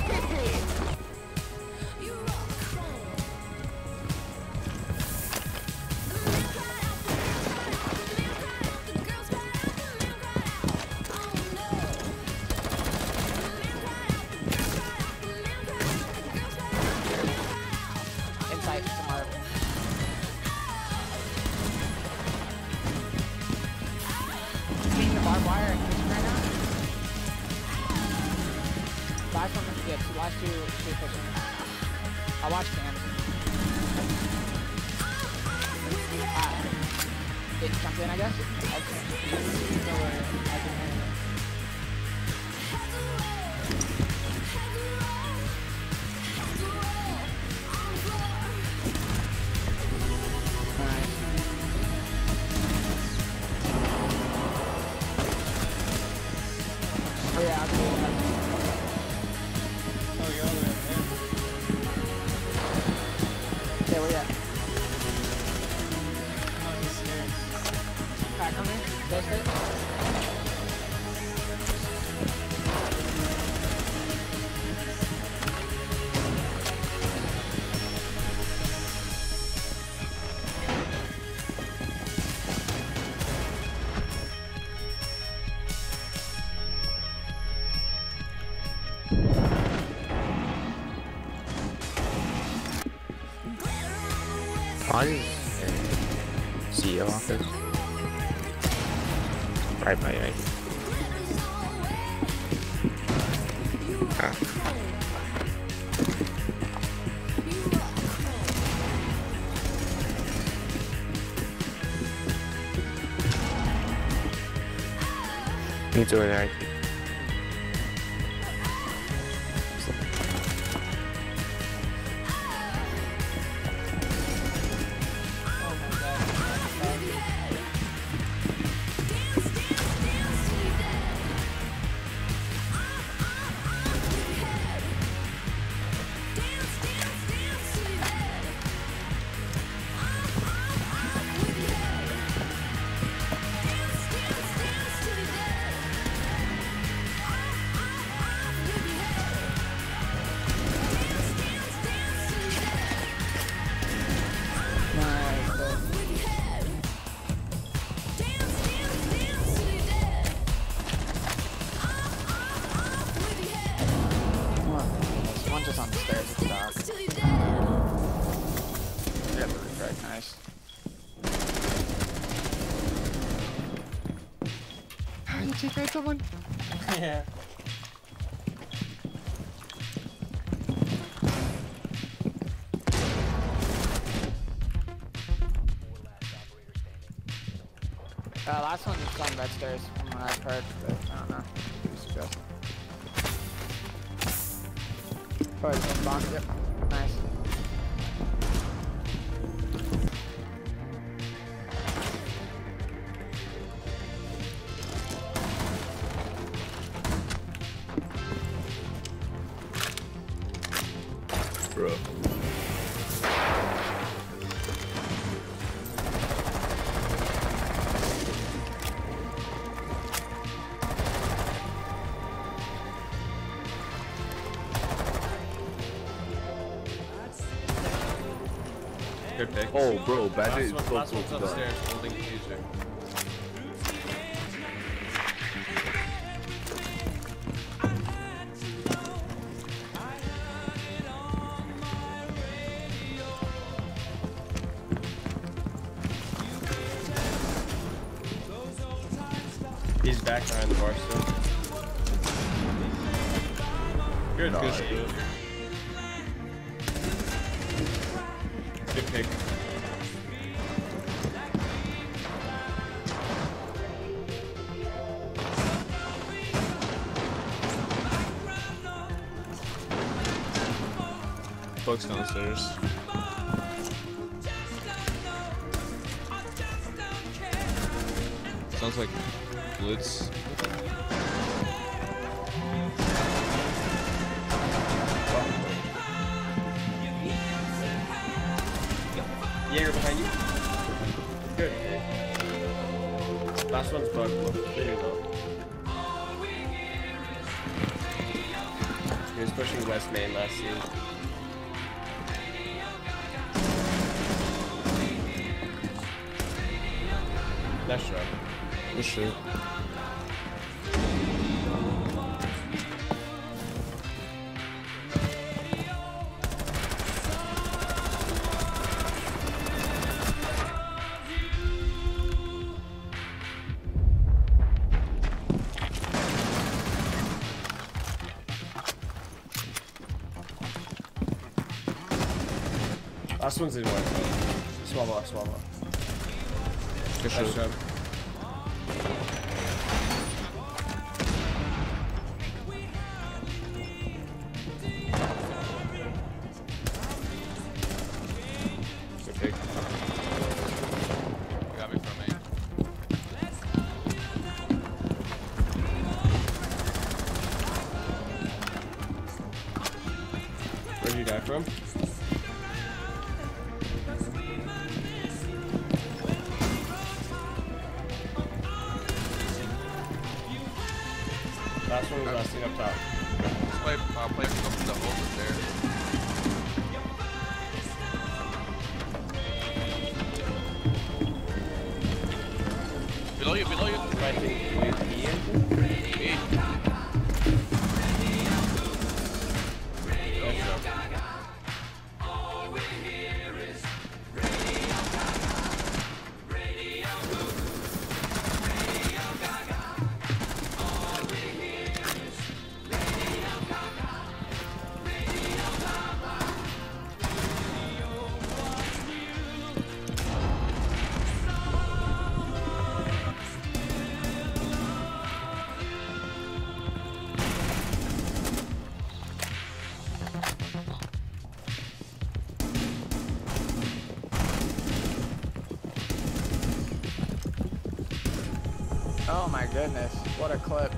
Hehehe! Watch two, two pushing. I'll watch Cam. Ah, it in, I guess. Okay. I On uh, CEO office. Right by right. Ah. Think. You take someone? yeah. Uh, last one is on red stairs from what I've heard, but I don't know. Who's suggest? Probably same box. Yep. Nice. Bro. Good pick. Oh, bro, Bandit is so last close to die. upstairs holding taser. He's back behind the bar still. Good, good, good. Good pick. Bugs downstairs. Sounds like Blitz. Jaeger behind you. Good. Last one's bug. There you go. He was pushing West Main last scene. Nice try. Пиши. Асун занимается. Слава, слава. Пиши. Last one was last seen up top. This way, uh, play from the over there. Below you, below you. I think with the. Me. Oh my goodness, what a clip.